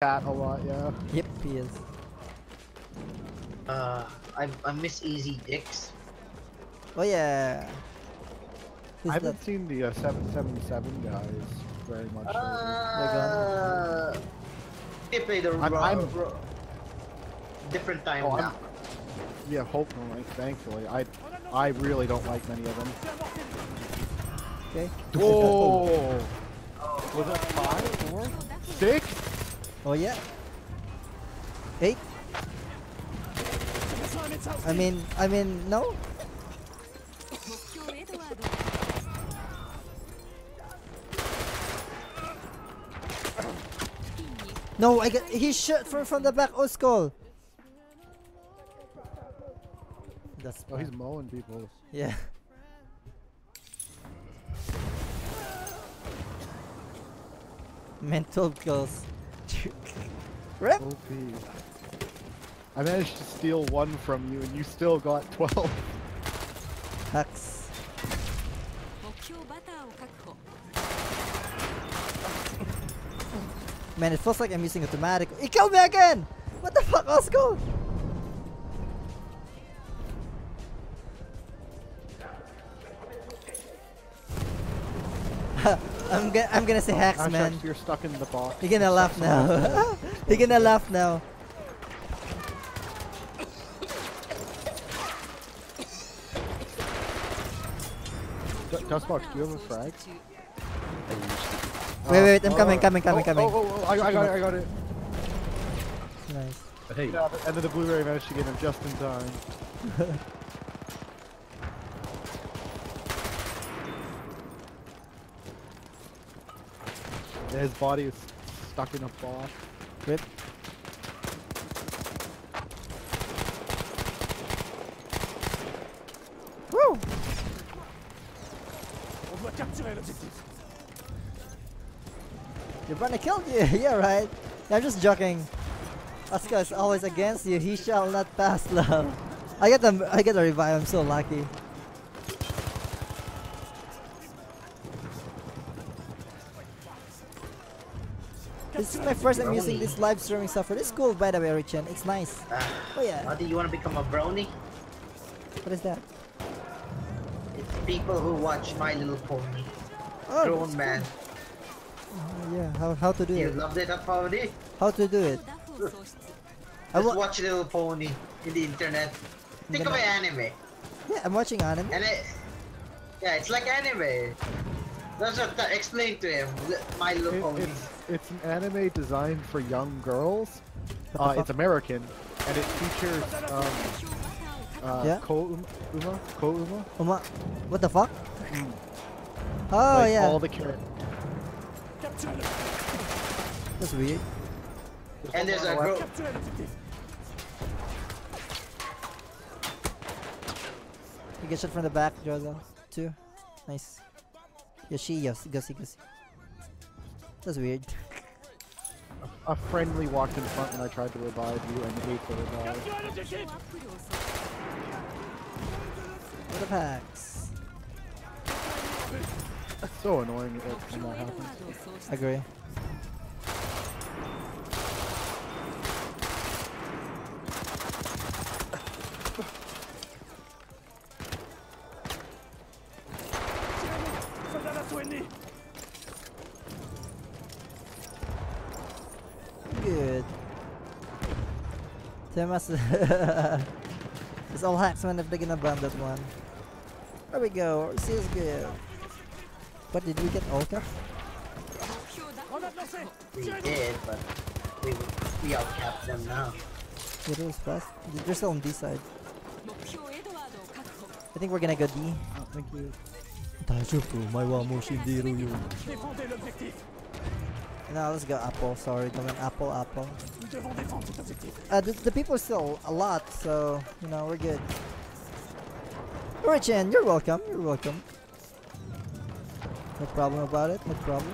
cat a lot, yeah. Yep, he is. Uh, I, I miss Easy Dicks. Oh yeah. Who's I haven't that? seen the uh, 777 guys very much. Uh, they play the I'm- I'm- ro- different time Oh, I'm- now. Yeah, hopefully, thankfully. I I really don't like many of them. Okay. Whoa! Was that five, four, six? Oh yeah. Eight. I mean, I mean, no. No, I get he shot from from the back. Oh, skull. That's Oh, he's mowing people. yeah. Mental kills. Right? OP. I managed to steal one from you and you still got 12. Hacks. Man, it feels like I'm using automatic. It killed me again! What the fuck, Osco? I'm gonna I'm gonna say hex, man. You're stuck in the box. You're gonna laugh now. You're gonna laugh now. D- Dustbox, do you have a frag? Wait, wait, I'm Uh, coming, uh, coming, coming, oh, coming. Oh, oh, oh, I, I got it, I got it. Nice. Hey, Yeah, and then the blueberry managed to get him just in time. Yeah, his body is stuck in a box. Rip. Woo! You're gonna kill you. yeah, right. I'm just joking. Asuka is always against you. He shall not pass, love. I get the I get the revive. I'm so lucky. This is my first time using this live streaming software. It's cool, by the way, Richard. It's nice. Uh, oh yeah. How do you want to become a brony? What is that? It's people who watch My Little Pony. Oh, Grown man. Uh, yeah, how, how to do you it? You love that pony? How to do it? I Just watch Little Pony in the internet. Think of an anime. Yeah, I'm watching anime. And it, yeah, it's like anime. That's what I explained to him. My Little Pony it's an anime designed for young girls. Uh, it's American, and it features um, uh, yeah. Ko Uma, Ko Uma, Uma. What the fuck? Mm. Oh like, yeah. All the characters. That's weird. And there's a girl. You get it from the back, Jozo. Two, Nice. Yoshi, Yoshi, Gussie, Gussie. That's weird. A, a, friendly walked in front and I tried to revive you and ate the revive. What a packs. so annoying when that happens. Agree. Temas. it's all hacks man if they're gonna ban that one. There we go. Seems good. But did we get Olka? 目標ダフを確保 We did, but we we outcapped them now. It was fast. They're still on D side. 目標エドワードを確保 I think we're gonna go D. Oh, thank you. 大丈夫お前はもう死んでいるよ No, let's go Apple. Sorry, mean Apple, Apple. Uh, the, the people are still a lot, so you know we're good. Richin, you're welcome. You're welcome. No problem about it. No problem.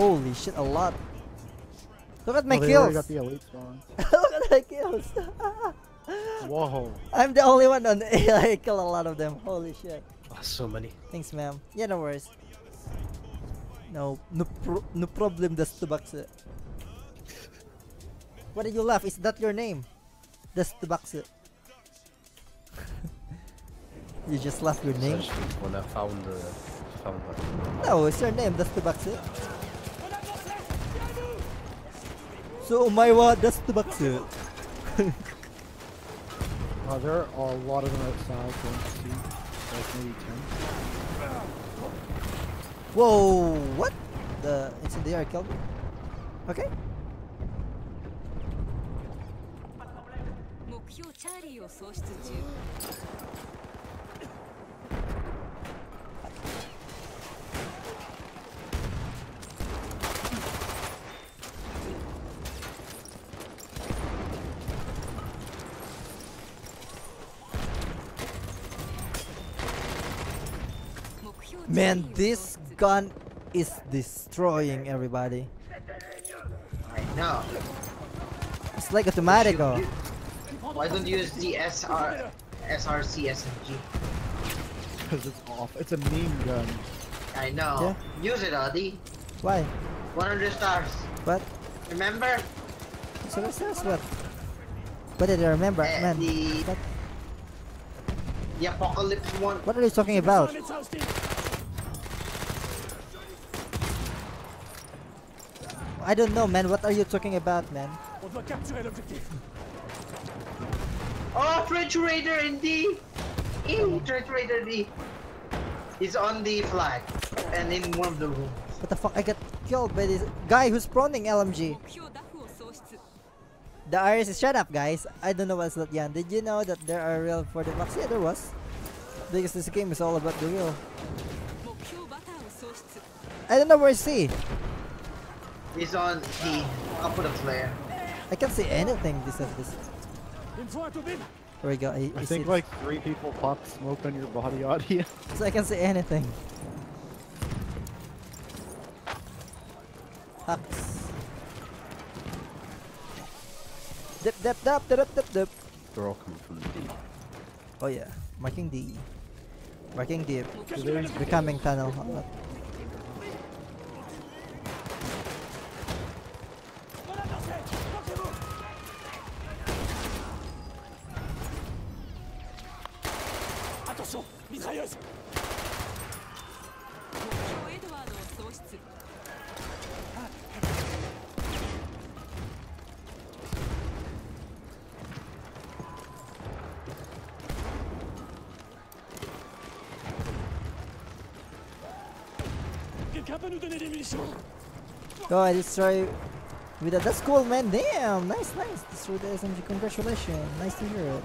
Holy shit, a lot. Look at my oh, they kills. got the elite spawn. Look at my kills. Whoa. I'm the only one on A. I kill a lot of them. Holy shit. Oh, so many. Thanks, ma'am. Yeah, no worries. No, no, pro- no problem. That's the box. What did you laugh? Is that your name? That's the box. you just laughed your name? Essentially, when I found uh, found her. No, it's your name. That's the box. So, my Maiwa, that's the box. Uh, there are a lot of them outside going to see. Like maybe 10. Whoa, what? The incendiary killed me? Okay. を喪失中 目標チャーリー Man, を喪 this 失 gun is destroying everybody. I know. It's like automatic. You-. Why don't you use the SR, SRC SMG? Because it's off. It's a meme gun. I know. Use it, Adi. Why? 100 stars. What? Remember? So what's this? What? What did I remember? Eh, Man, the- what, The Apocalypse one. what are you talking about? I don't know, man. What are you talking about, man? Oh, Refrigerator in D! E, Refrigerator D! He's on the flag and in one of the rooms. What the fuck? I got killed by this guy who's proning LMG. The iris is shut up, guys. I don't know what's that, Yan. Did you know that there are real for the box? Yeah, there was. Because this game is all about the real. I don't know where he. He's on the upper flare. I can't see anything this of this. There we go. I, I I think see like three people popped smoke on your body audio. this. so I can see anything. Hacks. Dip, dip, dip, dip, dip, dip, dip. They're all coming from the D. Oh yeah, marking D. Marking deep. 目標 Becoming tunnel. Go, I destroy with that. That's cool, man. Damn, nice, nice. Destroy the SMG. Congratulations. Nice to hear it.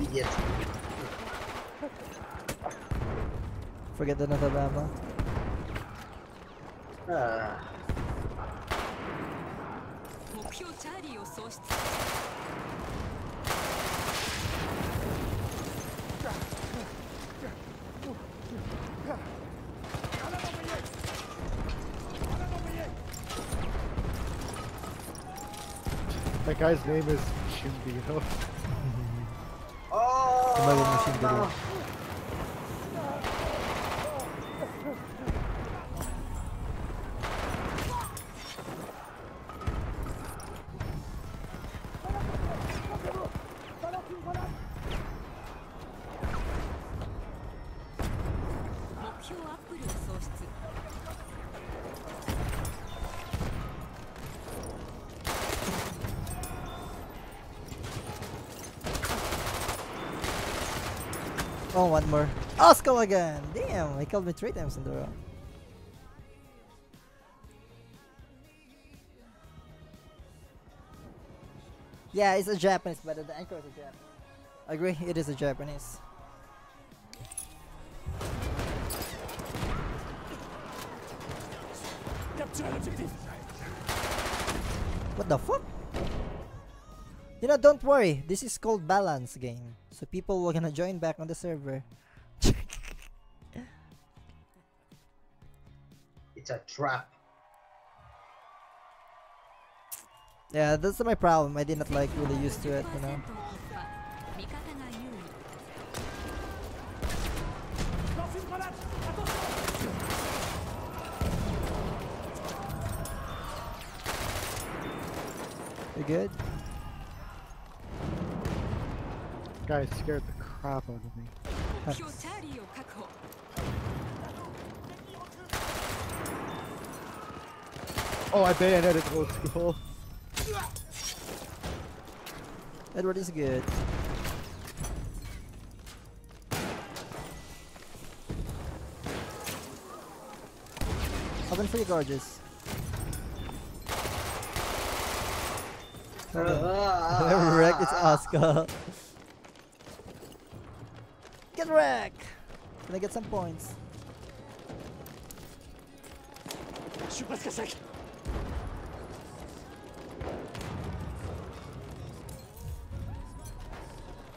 Idiot. Forget the Alabama. Uh. Ah. That guy's name is Shimbiro. oh! Oh, one more. Oscar again. Damn, he killed me three times in a row. Yeah, it's a Japanese, but the anchor is a Japanese. Agree, it is a Japanese. What the fuck? You know, don't worry. This is called balance game. So people were gonna join back on the server. it's a trap. Yeah, that's my problem. I did not like really used to it, you know. You good? guy scared the crap out of me. oh, I bayoneted to school. Edward is good. Open for pretty gorgeous. Wreck is Oscar. get wrecked! Can I get some points?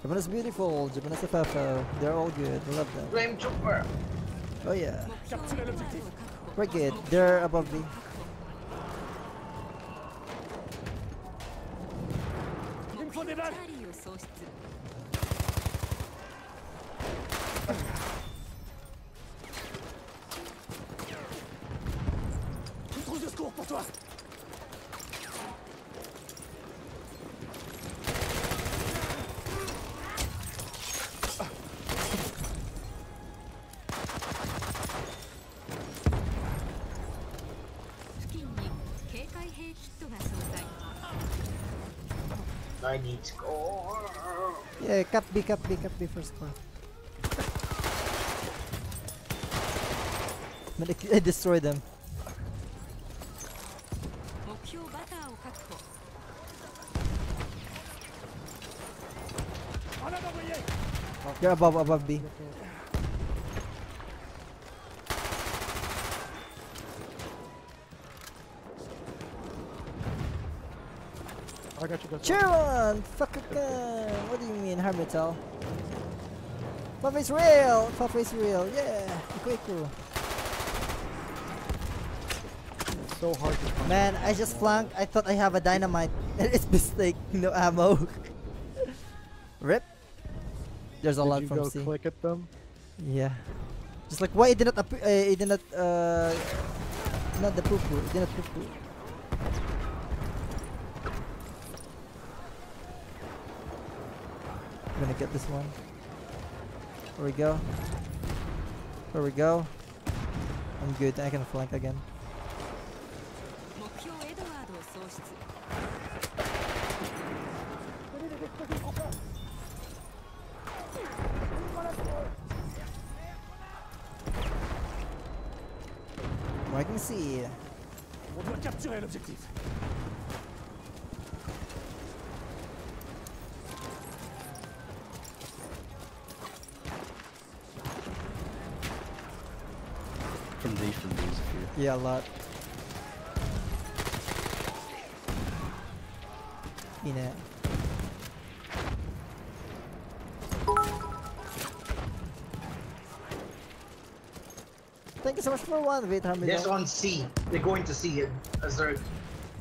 Japan is beautiful, Japan is a papa. They're all good, we love them. Flame Trooper! Oh yeah. Break it. they're above me. I need score. Yeah, cut B, cut B, cut B for score. I destroy them. You're above, above B. I got you. Cheer on! Fuck it! What do you mean, Hermital? Puff is real! Puff is real, yeah! Quick It's so hard to find. Man, I just flanked. I thought I have a dynamite. It's mistake. No ammo. Rip. There's a Did lot you from go C. click at them? Yeah. Just like why it did not appear, uh, it did not uh not the poo poo, it did not poo poo. to get this one. There we go. There we go. I'm good. I can flank again. I can see. Yeah, a lot. Yine. Thank you so much for one, wait, Harmony. There's on C. They're going to C it as they're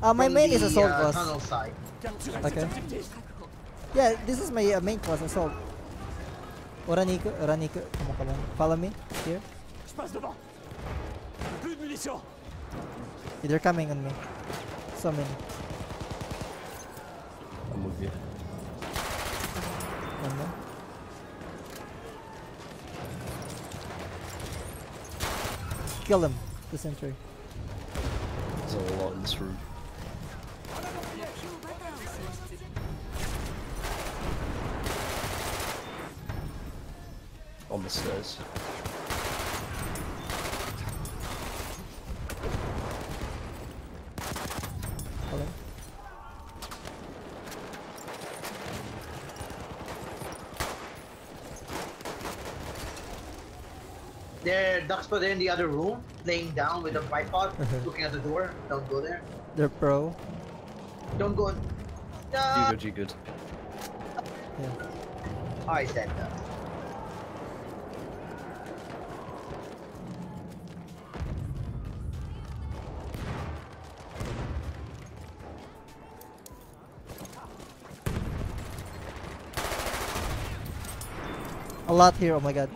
Uh, my main is the, assault uh, tunnel side. Capturer Ok. cet Yeah, this is my uh, main class, assault. Come on, come on. Follow me, here. Yeah, they're coming on me. So many. I'm okay. One more. Kill him. The sentry. There's a lot in this room. On the stairs. There, ducks, but they're in the other room, laying down with a bipod, uh-huh. looking at the door. Don't go there. They're pro. Don't go. You No. good, you good. Yeah. I said that. A lot here. Oh my god.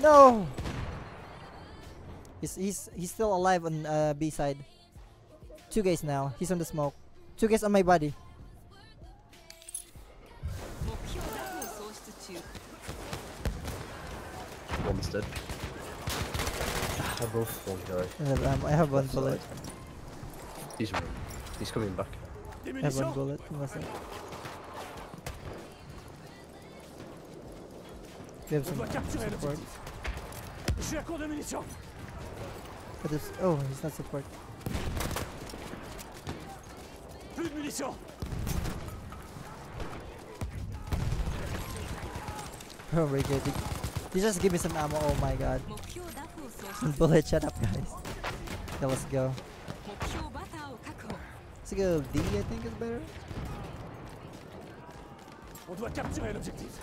No! He's, he's, he's still alive on uh, B side. Two guys now. He's on the smoke. Two guys on my body. One's dead. I both one guy. I have, um, I have one bullet. He's running. He's coming back. Have one bullet. What's that? They have some support. But there's, oh, he's not support. Plus de. Oh my god, you just give me some ammo, oh my god. Bullet, shut up guys. Yeah, let's go. Omega D, I think is better. On doit capturer l'objectif.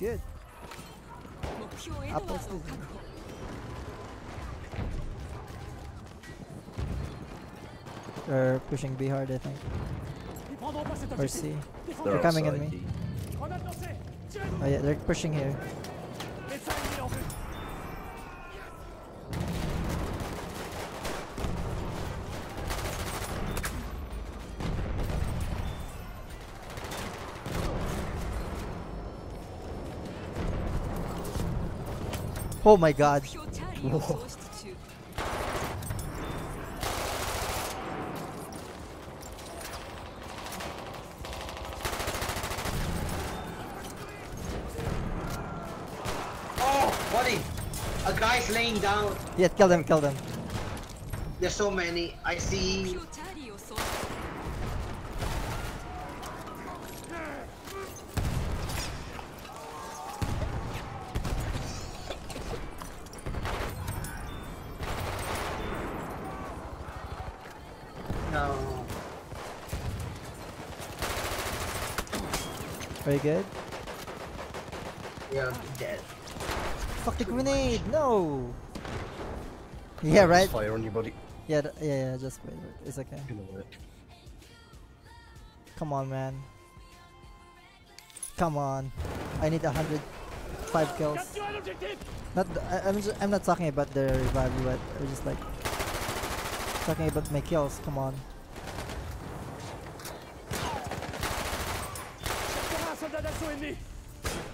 Good. They're pushing B hard, I think. Or C. They're, they're coming at me. Oh yeah, they're pushing here. Oh my god. Whoa. Oh, buddy! A guy's laying down. Yeah, kill them, kill them. There's so many. I see No. you good. Yeah, I'm dead. Fuck the grenade! No! Yeah, right? Fire on your body. Yeah, yeah, yeah, just wait. wait. It's okay. Gonna work. Come on, man. Come on. I need a hundred five kills. Not I, I'm just, I'm not talking about the revive, but I'm just like talking about my kills. Come on.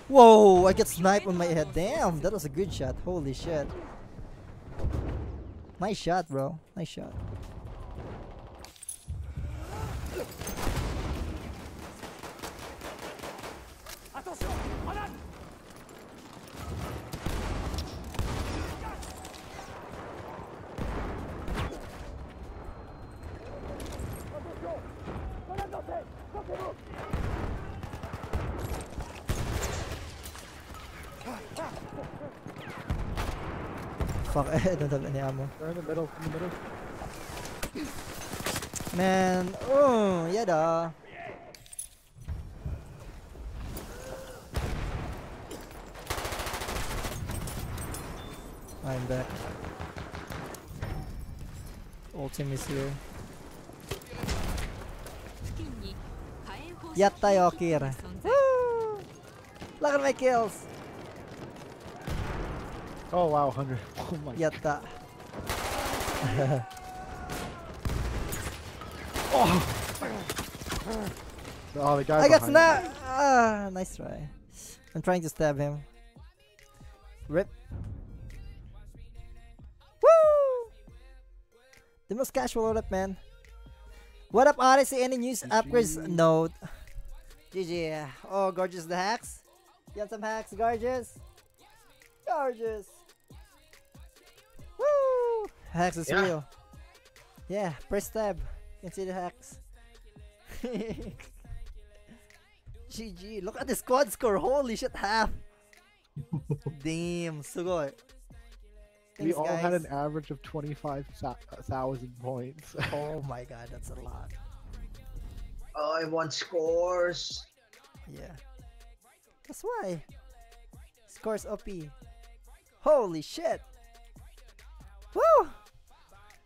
Whoa! I get sniped on my head. Damn, that was a good shot. Holy shit. Nice shot, bro. Nice shot. I don't have any ammo. They're in the middle, in the middle. Man, oh, yeah, da. I'm back. Old team is here. Yatta yo, Kira. Look at my kills. Oh wow, 100. Oh my Yatta. Oh, the guy I got snap. Ah, nice try. I'm trying to stab him. Rip. Woo! The most casual load up, man. What up, Odyssey? Any news upgrades? GG. No. GG. Oh, gorgeous the hacks. You want some hacks, gorgeous? Gorgeous. Woo! Hacks is Yeah. real. Yeah, press tab. You can see the hacks. GG. Look at the squad score. Holy shit, half. Damn, sugoi. We Thanks, all had an average of 25,000 points. Oh my god, that's a lot. Oh, I want scores. Yeah. That's why. Scores OP. Holy shit. Woo!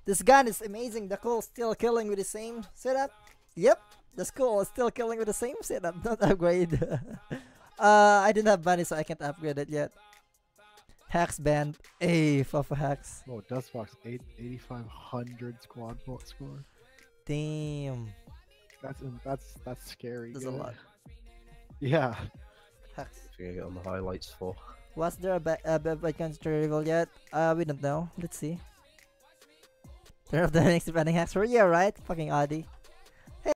This gun is amazing. The cool still killing with the same setup. Yep. The skull is still killing with the same setup. Not upgrade. uh, I didn't have money so I can't upgrade it yet. Hacks band. Hey, Fafa hacks. oh, Dustbox, eight- 8,500 squad point score. Damn. That's that's that's scary. That's a lot. Yeah. Hacks. If you get on the highlights for. Was there a ba- a ba- by country rival yet? Uh, we don't know. Let's see. Off the next depending hacks for yeah, right? Fucking Audi.